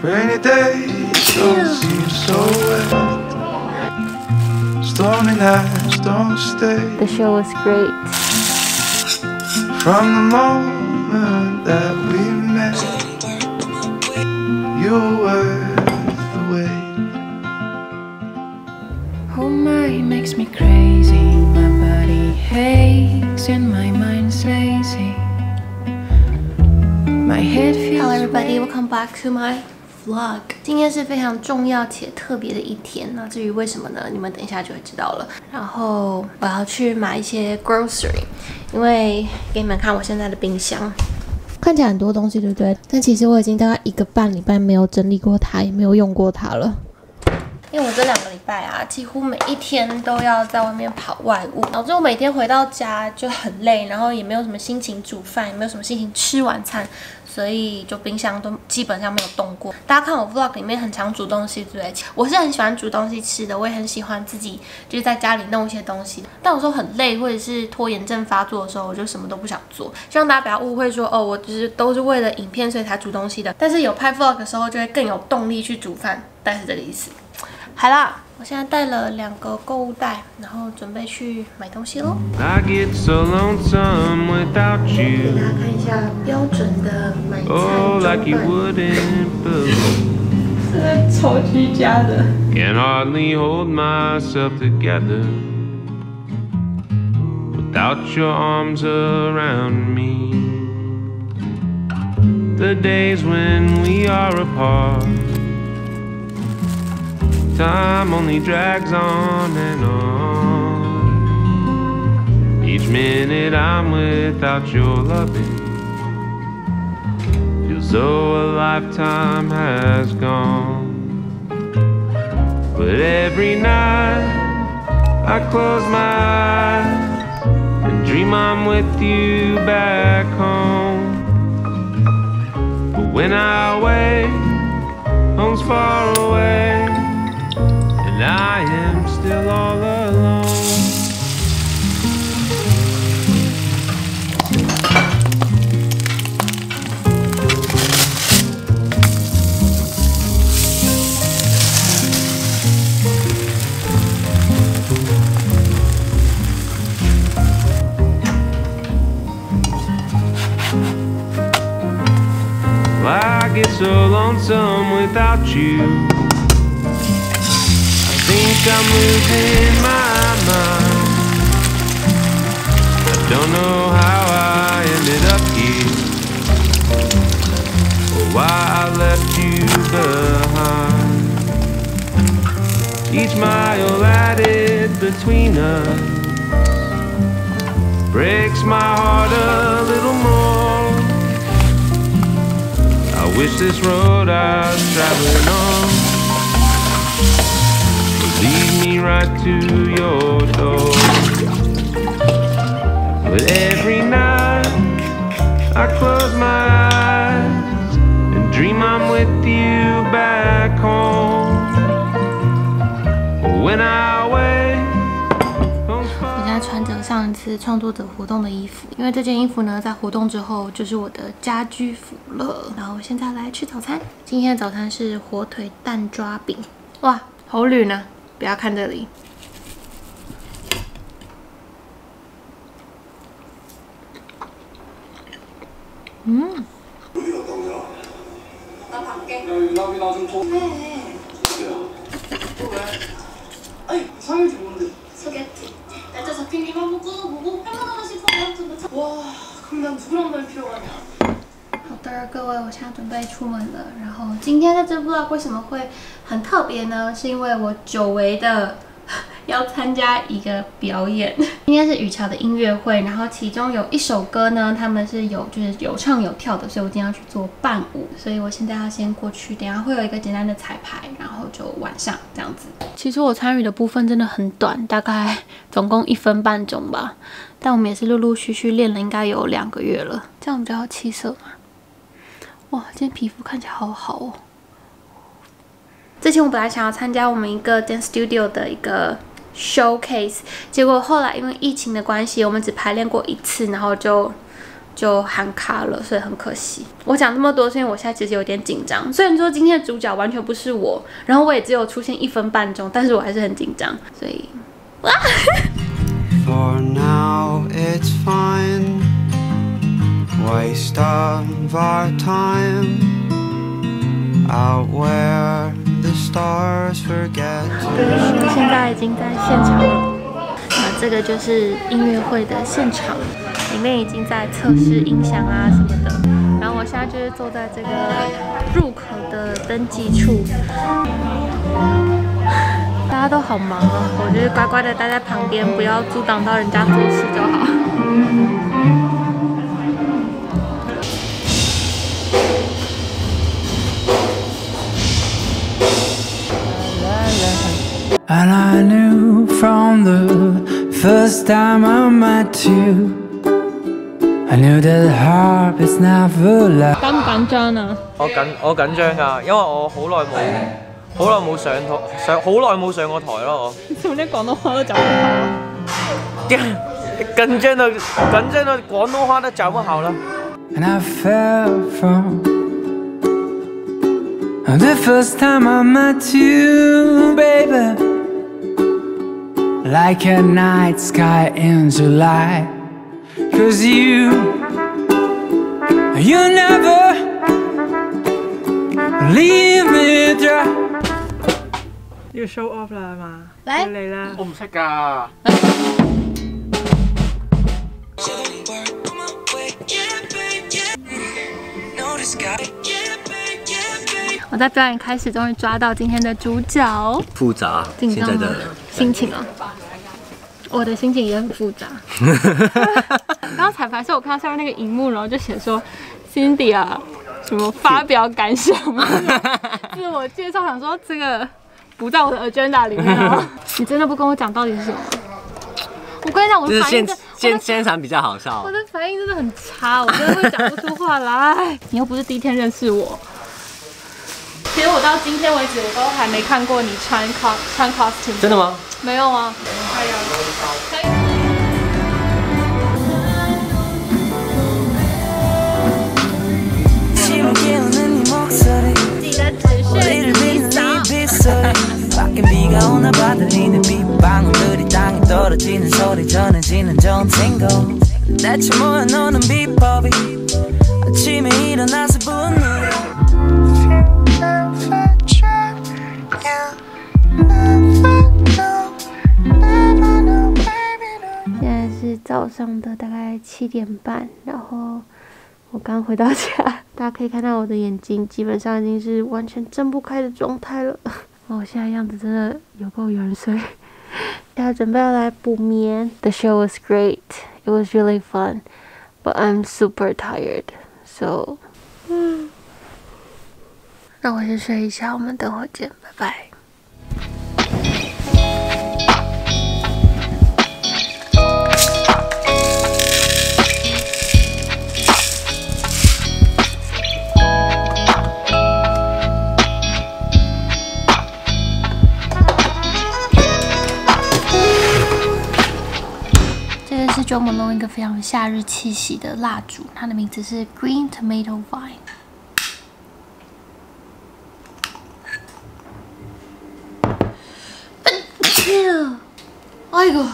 Rainy days don't seem so wet. Stormy nights don't stay. The show was great. From the moment that we met, you were the wait. Oh my, it makes me crazy. My body aches and my mind's lazy. My head feels Hello everybody, welcome back to my vlog. 今天是非常重要且特别的一天。那至于为什么呢？你们等一下就会知道了。然后我要去买一些 grocery，因为给你们看我现在的冰箱。看起来很多东西，对不对？但其实我已经大概一个半礼拜没有整理过它，也没有用过它了。因为我这两个礼拜啊，几乎每一天都要在外面跑外务，导致我每天回到家就很累，然后也没有什么心情煮饭，也没有什么心情吃晚餐，所以就冰箱都基本上没有动过。大家看我 vlog 里面很常煮东西，对不对？我是很喜欢煮东西吃的，我也很喜欢自己就是在家里弄一些东西。但有时候很累或者是拖延症发作的时候，我就什么都不想做。希望大家不要误会说哦，我只是都是为了影片所以才煮东西的。但是有拍 vlog 的时候，就会更有动力去煮饭，大概是这个意思。好啦，我现在带了两个购物袋，然后准备去买东西喽。 I get so lonesome without 给 you. 大家看一下标准的买菜 Oh, 装 like you 扮， wouldn't believe. 真的超居家的。 Can hardly hold myself together without your arms around me. The days when we are apart, time only drags on and on. Each minute I'm without your loving feels though a lifetime has gone. But every night I close my eyes and dream I'm with you back home. But when I wake, home's far away, I am still all alone. I get so lonesome without you. I'm losing my mind. I don't know how I ended up here, or why I left you behind. Each mile added between us breaks my heart a little more. I wish this road I was traveling on lead me right to your door. But every night I close my eyes and dream I'm with you back home. But when I wake, home's 我 far 现在穿着上一次创作者活动的衣服，因为这件衣服呢，在活动之后就是我的家居服了。然后我现在来吃早餐，今天的早餐是火腿蛋抓饼，哇，好绿呢！ 不要看这里，嗯，今天在这 vlog 为什么会很特别呢？是因为我久违的 要参加一个表演。今天是雨乔的音乐会，然后其中有一首歌呢，他们是有就是有唱有跳的，所以我今天要去做伴舞。所以我现在要先过去，等下会有一个简单的彩排，然后就晚上这样子。其实我参与的部分真的很短，大概总共一分半钟吧。但我们也是陆陆续续练了，应该有两个月了。这样比较气色嘛。哇，今天皮肤看起来好好哦。之前我本来想要参加我们一个 dance studio 的一个 showcase，结果后来因为疫情的关系，我们只排练过一次，然后就就喊卡了，所以很可惜。我讲这么多，是因为我现在其实有点紧张。虽然说今天的主角完全不是我，然后我也只有出现一分半钟，但是我还是很紧张，所以。For now, it's fine. Waste of our time out where the stars forget. 现在已经在现场了。这个就是音乐会的现场，里面已经在测试音响啊什么的。然后我现在就是坐在这个入口的登记处，大家都好忙哦，我就是乖乖的待在旁边，不要阻挡到人家做事就好。And I knew from the first time I met you, I knew that heart is never left. 紧唔紧张啊？我紧我紧张㗎，因为我好耐冇好耐冇上台上好耐冇上过台咯，做啲广东话都讲唔我紧张到紧张到广东话都讲不好了。 And I fell from the first time I met you, baby. Like a night sky in July. Cause you, you never leave me dry. 要 show off 啦，系嘛？来你啦。我唔识㗎。 我在表演开始，终于抓到今天的主角。复杂，紧张的？心情啊，我的心情也很复杂。刚刚彩排的时候，我看到下面那个荧幕，然后就写说 Cindy 啊，什么发表感想吗？自我介绍，想说这个不在我的 agenda 里面啊。你真的不跟我讲到底是什么？我跟你讲，我的反应现现场比较好笑我。的反应真的很差，我真的会讲不出话来。你又不是第一天认识我。其实我到今天为止，我都还没看过你穿 cos 穿 costume。真的吗？没有啊。记得只是早上的大概七点半，然后我刚回到家，大家可以看到我的眼睛基本上已经是完全睁不开的状态了。哦，我现在样子真的有够远，所以现在准备要来补眠。The show was great, it was really fun, but I'm super tired, so 嗯，那我先睡一下，我们等会儿见，拜拜。Jo Malone 一个非常夏日气息的蜡烛，它的名字是 Green Tomato Vine。哎呦！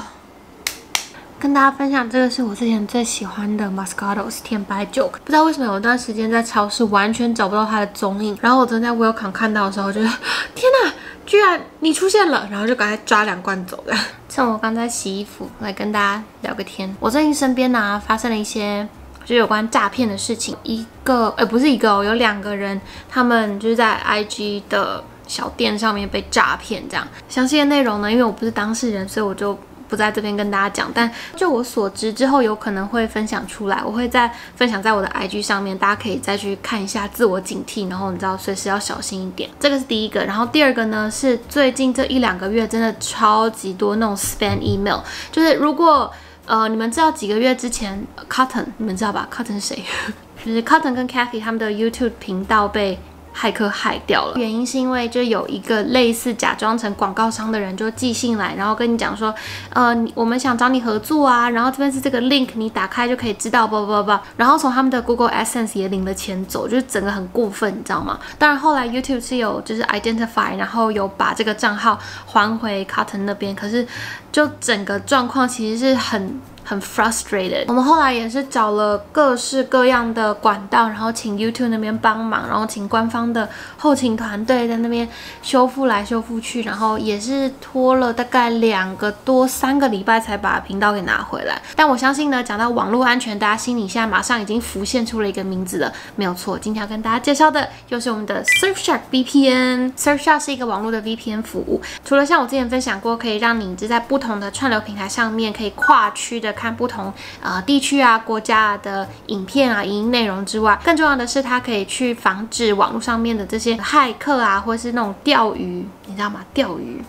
跟大家分享，这个是我之前最喜欢的 Moscatos 甜白酒。不知道为什么有一段时间在超市完全找不到它的踪影，然后我昨天在 Welcome 看到的时候，就天哪，居然你出现了，然后就赶快抓两罐走了。趁我刚在洗衣服，来跟大家聊个天。我最近身边呢、发生了一些。就有关诈骗的事情，一个呃不是一个、哦，有两个人，他们就是在 IG 的小店上面被诈骗，这样详细的内容呢，因为我不是当事人，所以我就不在这边跟大家讲。但就我所知，之后有可能会分享出来，我会再分享在我的 IG 上面，大家可以再去看一下，自我警惕，然后你知道随时要小心一点。这个是第一个，然后第二个呢是最近这一两个月真的超级多那种 spam email，就是如果。呃，你们知道几个月之前，Cotton，你们知道吧？Cotton 是谁？就是 Cotton 跟 Kathy 他们的 YouTube 频道被骇客害掉了。原因是因为就有一个类似假装成广告商的人就寄信来，然后跟你讲说，呃，我们想找你合作啊，然后这边是这个 link，你打开就可以知道，不不不，然后从他们的 Google Adsense 也领了钱走，就是整个很过分，你知道吗？当然后来 YouTube 是有就是 identify，然后有把这个账号还回 Cotton 那边，可是就整个状况其实是很。很 frustrated。我们后来也是找了各式各样的管道，然后请 YouTube 那边帮忙，然后请官方的后勤团队在那边修复来修复去，然后也是拖了大概两个多三个礼拜才把频道给拿回来。但我相信呢，讲到网络安全，大家心里现在马上已经浮现出了一个名字了，没有错。今天要跟大家介绍的就是我们的 Surfshark VPN。Surfshark 是一个网络的 VPN 服务，除了像我之前分享过，可以让你就在不同的串流平台上面可以跨区的。看不同呃地区啊、国家的影片啊、影音内容之外，更重要的是它可以去防止网络上面的这些骇客啊，或是那种钓鱼，你知道吗？钓鱼。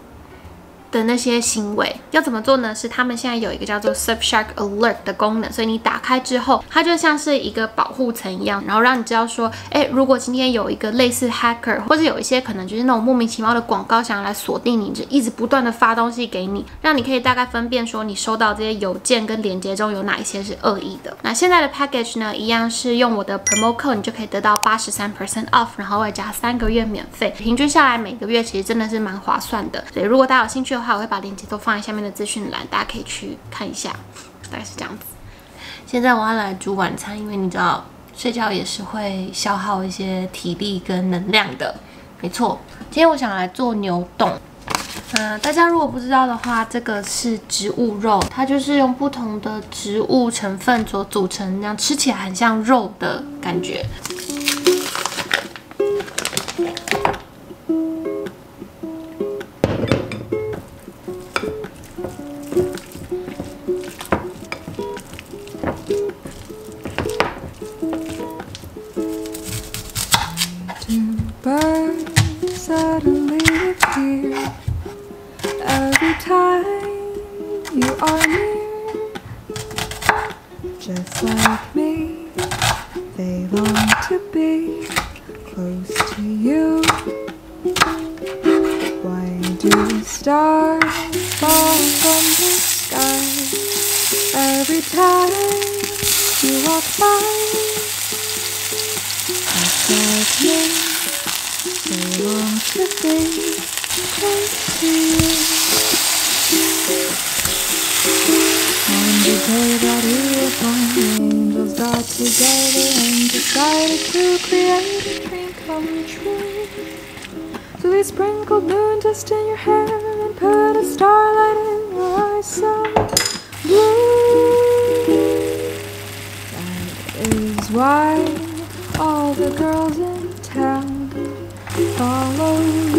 的那些行为要怎么做呢？是他们现在有一个叫做 Surfshark Alert 的功能，所以你打开之后，它就像是一个保护层一样，然后让你知道说，哎，如果今天有一个类似 hacker，或者有一些可能就是那种莫名其妙的广告想要来锁定你，就一直不断的发东西给你，让你可以大概分辨说你收到这些邮件跟链接中有哪一些是恶意的。那现在的 package 呢，一样是用我的 promo code，你就可以得到八十三 percent off，然后外加三个月免费，平均下来每个月其实真的是蛮划算的。所以如果大家有兴趣的话，我会把链接都放在下面的资讯栏，大家可以去看一下，大概是这样子。现在我要来煮晚餐，因为你知道睡觉也是会消耗一些体力跟能量的。没错，今天我想来做牛冻。嗯，大家如果不知道的话，这个是植物肉，它就是用不同的植物成分所组成，那样吃起来很像肉的感觉。Close to you. Why do stars fall from the sky every time you walk by? They sprinkled moon dust in your hair and put a starlight in your eyes so blue. That is why all the girls in town follow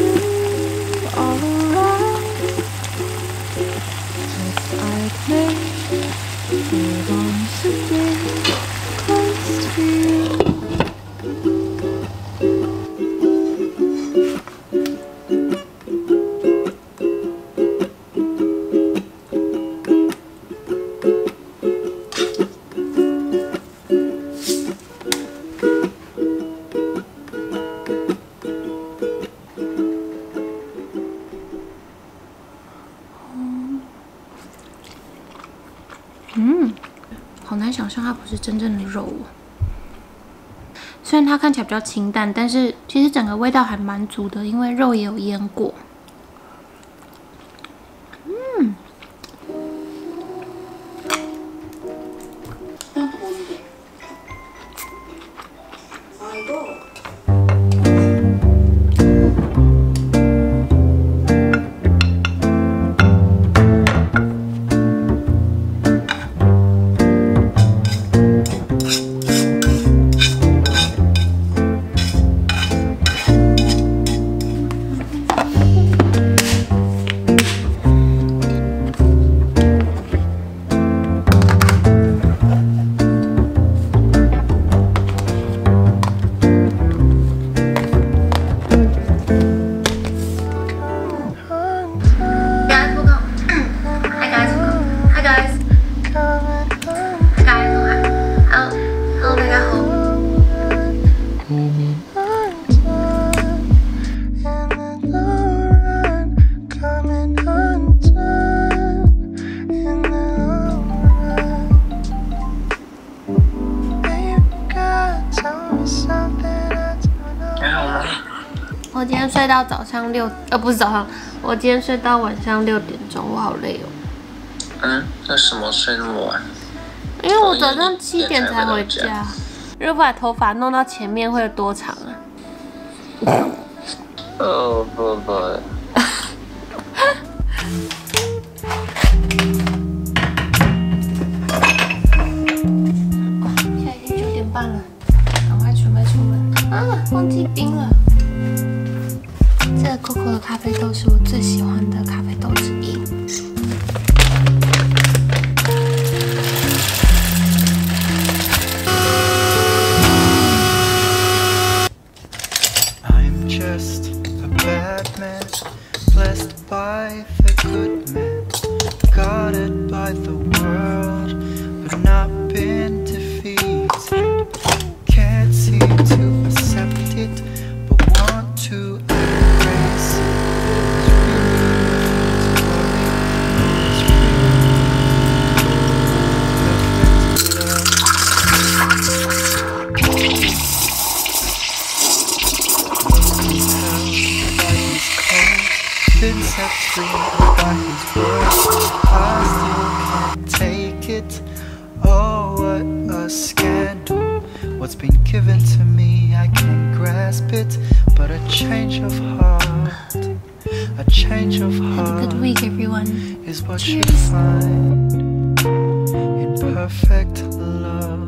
是真正的肉。虽然它看起来比较清淡，但是其实整个味道还蛮足的，因为肉也有腌过。今天睡到早上六，呃，不是早上，我今天睡到晚上六点钟，我好累哦。嗯，为什么睡那么晚？因为我早上七点才回家。如果把头发弄到前面会有多长啊？哦不不。现在已经九点半了，赶快准备出门啊！忘记冰了。Coco 的咖啡豆是我最喜欢的咖啡 can't grasp it. But a change of heart, a change of heart a Good week, everyone. is what you find in perfect love.